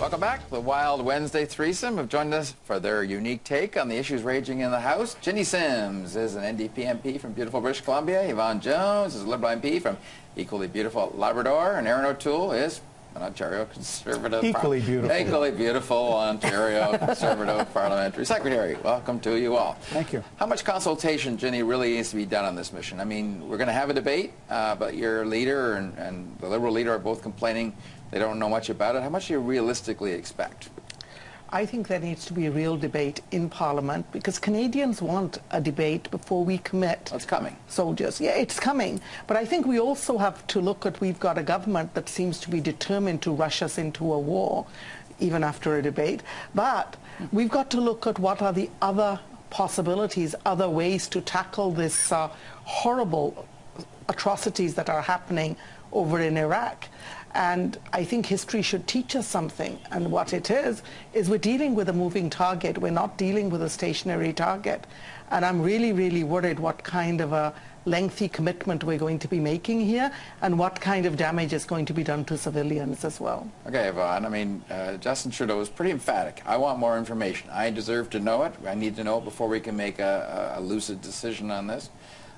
Welcome back. The Wild Wednesday threesome have joined us for their unique take on the issues raging in the House. Jinny Sims is an NDP MP from beautiful British Columbia. Yvonne Jones is a Liberal MP from equally beautiful Labrador. And Erin O'Toole is an Ontario Conservative. Equally beautiful. Equally beautiful Ontario Conservative Parliamentary Secretary. Welcome to you all. Thank you. How much consultation, Jinny, really needs to be done on this mission? I mean, we're going to have a debate, uh, but your leader and, and the Liberal leader are both complaining they don't know much about it. How much do you realistically expect? I think there needs to be a real debate in Parliament because Canadians want a debate before we commit. It's coming. Soldiers. Yeah, it's coming. But I think we also have to look at we've got a government that seems to be determined to rush us into a war, even after a debate. But we've got to look at what are the other possibilities, other ways to tackle this uh, horrible atrocities that are happening over in Iraq. And I think history should teach us something. And what it is, is we're dealing with a moving target. We're not dealing with a stationary target. And I'm really, really worried what kind of a lengthy commitment we're going to be making here and what kind of damage is going to be done to civilians as well. Okay, Yvonne, I mean, uh, Justin Trudeau was pretty emphatic. I want more information. I deserve to know it. I need to know it before we can make a, a lucid decision on this.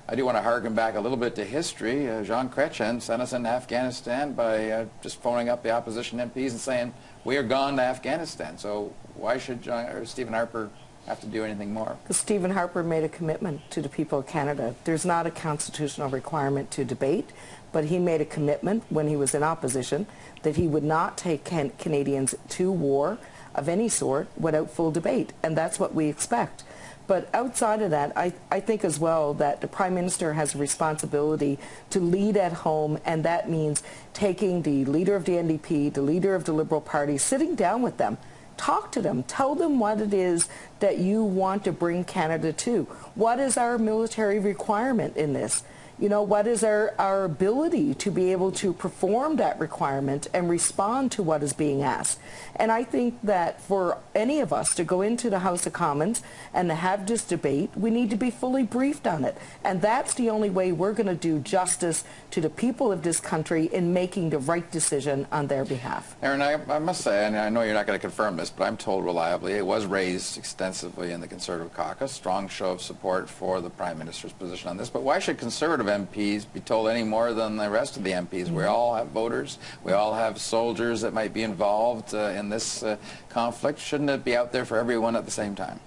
I do want to harken back a little bit to history. Uh, Jean Chrétien sent us into Afghanistan by uh, just phoning up the opposition MPs and saying, we are gone to Afghanistan. So why should John, or Stephen Harper have to do anything more? Because Stephen Harper made a commitment to the people of Canada. There's not a constitutional requirement to debate, but he made a commitment when he was in opposition that he would not take can Canadians to war of any sort without full debate, and that's what we expect. But outside of that, I, I think as well that the Prime Minister has a responsibility to lead at home, and that means taking the leader of the NDP, the leader of the Liberal Party, sitting down with them, talk to them, tell them what it is that you want to bring Canada to. What is our military requirement in this? You know, what is our, our ability to be able to perform that requirement and respond to what is being asked. And I think that for any of us to go into the House of Commons and to have this debate, we need to be fully briefed on it. And that's the only way we're going to do justice to the people of this country in making the right decision on their behalf. Erin, I, I must say, and I know you're not going to confirm this, but I'm told reliably it was raised extensively in the Conservative caucus, strong show of support for the Prime Minister's position on this. But why should Conservative Conservative MPs be told any more than the rest of the MPs. We all have voters. We all have soldiers that might be involved uh, in this uh, conflict. Shouldn't it be out there for everyone at the same time?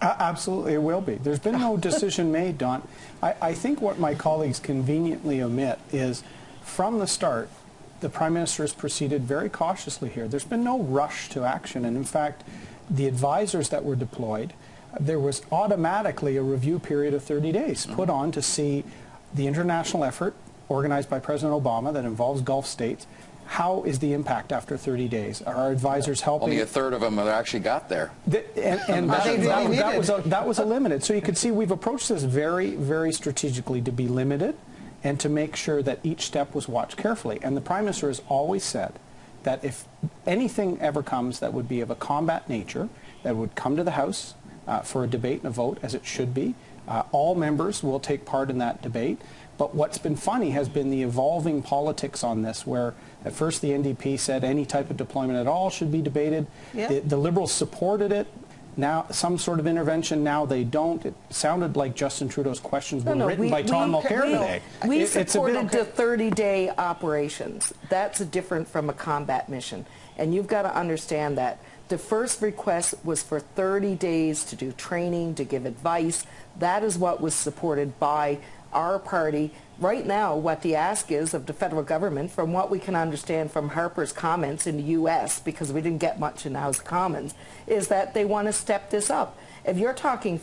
Uh, absolutely, it will be. There's been no decision made, Don. I, I think what my colleagues conveniently omit is from the start, the Prime Minister has proceeded very cautiously here. There's been no rush to action. And in fact, the advisors that were deployed, there was automatically a review period of 30 days put on to see the international effort organized by President Obama that involves Gulf states, how is the impact after 30 days? Are our advisors helping? Only a third of them have actually got there. The, and, and that, that, that, was a, that was a limited. So you could see we've approached this very, very strategically to be limited and to make sure that each step was watched carefully. And the Prime Minister has always said that if anything ever comes that would be of a combat nature, that would come to the House uh, for a debate and a vote, as it should be, uh, all members will take part in that debate. But what's been funny has been the evolving politics on this, where at first the NDP said any type of deployment at all should be debated. The, the, Liberals supported it. Now, some sort of intervention, now they don't. It sounded like Justin Trudeau's questions no, were no, written we, by Tom Mulcair today. We it, supported the 30-day operations. That's different from a combat mission. And you've got to understand that. The first request was for 30 days to do training, to give advice. That is what was supported by our party. Right now, what the ask is of the federal government, from what we can understand from Harper's comments in the U.S., because we didn't get much in the House of Commons, is that they want to step this up. If you're talking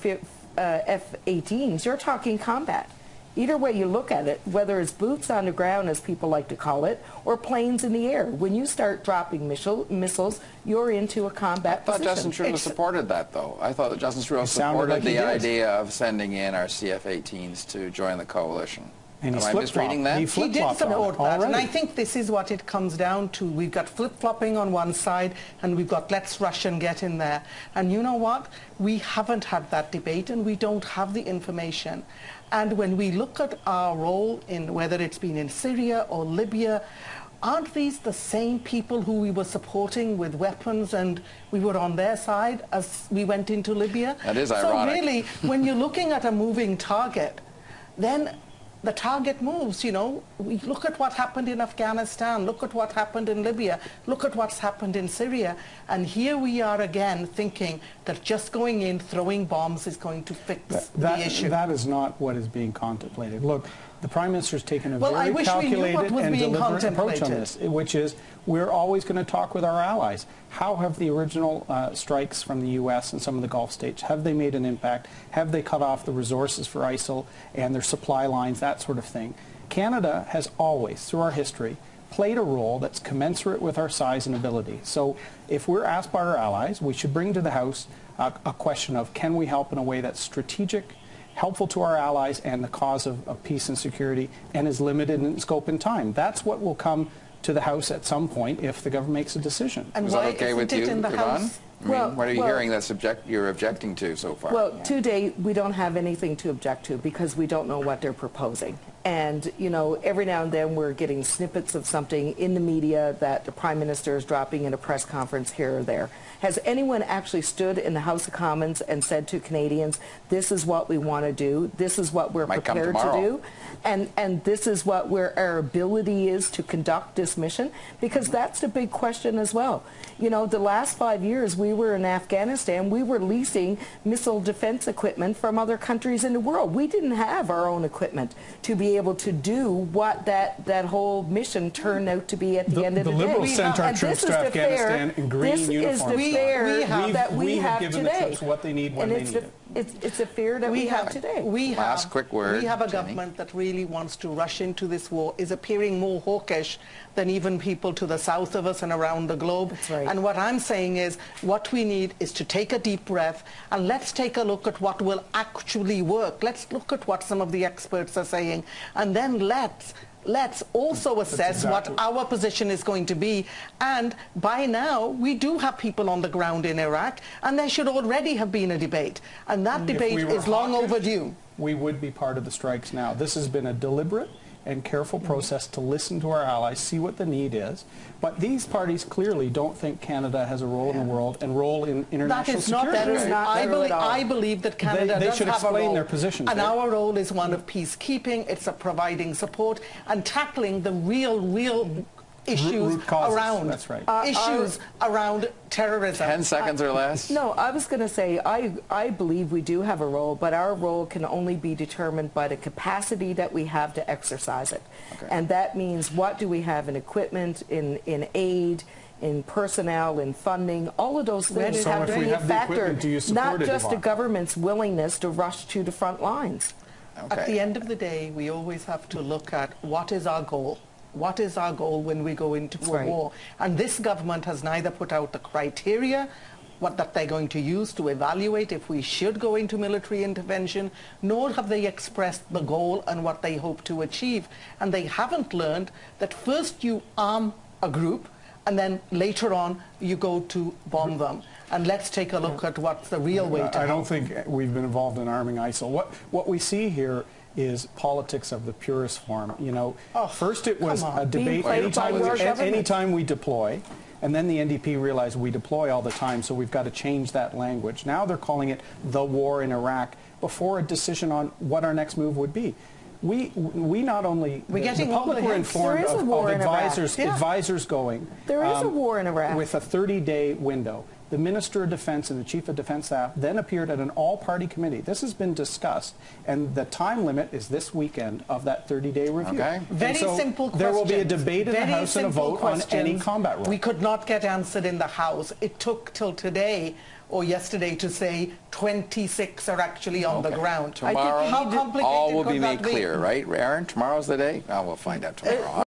uh, F-18s, you're talking combat. Either way you look at it, whether it's boots on the ground, as people like to call it, or planes in the air, when you start dropping missile, missiles, you're into a combat I thought position. Justin Trudeau supported that, though. I thought that Justin Trudeau supported like the idea of sending in our CF-18s to join the coalition. And Am I misreading that? He, he did support that, already. and I think this is what it comes down to. We've got flip-flopping on one side, and we've got let's rush and get in there. And you know what? We haven't had that debate, and we don't have the information. And when we look at our role in whether it's been in Syria or Libya, aren't these the same people who we were supporting with weapons and we were on their side as we went into Libya? That is so ironic. really, when you're looking at a moving target, then the target moves, you know. We look at what happened in Afghanistan, look at what happened in Libya, look at what's happened in Syria, and here we are again thinking that just going in, throwing bombs is going to fix That, the issue. that is not what is being contemplated. Look, the Prime Minister's taken a Well, I very wish we knew what calculated and deliberate approach on this, which is we're always going to talk with our allies. How have the original uh, strikes from the U.S. and some of the Gulf states, have they made an impact? Have they cut off the resources for ISIL and their supply lines, that sort of thing? Canada has always, through our history, played a role that's commensurate with our size and ability. So if we're asked by our allies, we should bring to the House a, a question of can we help in a way that's strategic, helpful to our allies and the cause of, of peace and security and is limited in scope and time. That's what will come to the House at some point if the government makes a decision. and Is that okay with you, in Yvonne? House? I mean, Well- what are you well- hearing that's object you're objecting to so far? Well, to date, we don't have anything to object to because we don't know what they're proposing. And, you know, every now and then we're getting snippets of something in the media that the Prime Minister is dropping in a press conference here or there. Has anyone actually stood in the House of Commons and said to Canadians, this is what we want to do, this is what we're Might prepared to do, and, and this is what we're, our ability is to conduct this mission? Because that's the big question as well. You know, the last five years we were in Afghanistan, we were leasing missile defense equipment from other countries in the world. We didn't have our own equipment to be able to do what that, that whole mission turned out to be at the, The- end of the the, Liberals day. sent our And troops this to is the fair- Afghanistan in green this uniforms. is the We- fair we have- that we, we have have given the today. troops what they need when and they it's need the, it. It's, it's a fear that we, have, today. We Last have, quick word, We have a Jenny. government that really wants to rush into this war, is appearing more hawkish than even people to the south of us and around the globe. That's right. And what I'm saying is, what we need is to take a deep breath and let's take a look at what will actually work. Let's look at what some of the experts are saying, and then let's let's also assess exactly- what our position is going to be. And by now, we do have people on the ground in Iraq, and there should already have been a debate. And that If debate we is long overdue. We would be part of the strikes now. This has been a deliberate and careful process to listen to our allies, see what the need is. But these parties clearly don't think Canada has a role in the world and role in That international is not security. That is not I, true believe, at all. I believe that Canada they does should have a explain role, their positions, and our role is one of peacekeeping. It's a providing support and tackling the real, real issues root causes, around that's right. Uh, uh, uh issues around terrorism. Ten seconds or uh, less? No, I was going to say I, I believe we do have a role, but our role can only be determined by the capacity that we have to exercise it. Okay. And that means what do we have in equipment, in, in aid, in personnel, in funding, all of those Where things So have if to we be a have the factor, equipment, do you support not just the government's willingness to rush to the front lines. At the end of the day, we always have to look at what is our goal. What is our goal when we go into a right. war? And this government has neither put out the criteria what that they're going to use to evaluate if we should go into military intervention, nor have they expressed the goal and what they hope to achieve. And they haven't learned that first you arm a group and then later on you go to bomb them. And let's take a look at what's the real way to I don't help. think we've been involved in arming ISIL. What what we see here is politics of the purest form. You know, Oh, first it was a debate anytime we, your a- government. anytime we deploy, and then the NDP realized we deploy all the time, so we've got to change that language. Now they're calling it the war in Iraq before a decision on what our next move would be. We, we not only We're the, the public were informed There is a of, of advisors Yeah. advisors going. There is a um, war in Iraq. with a 30-day window. The Minister of Defense and the Chief of Defense Staff then appeared at an all-party committee. This has been discussed, and the time limit is this weekend of that 30-day review. Okay. Very so simple questions. There will be a debate in the House and a simple vote on any combat role. We could not get answered in the House. It took till today or yesterday to say 26 are actually on the ground. Tomorrow, How complicated all will be made clear, right, Erin? Tomorrow's the day? Oh, we'll find out tomorrow. Uh,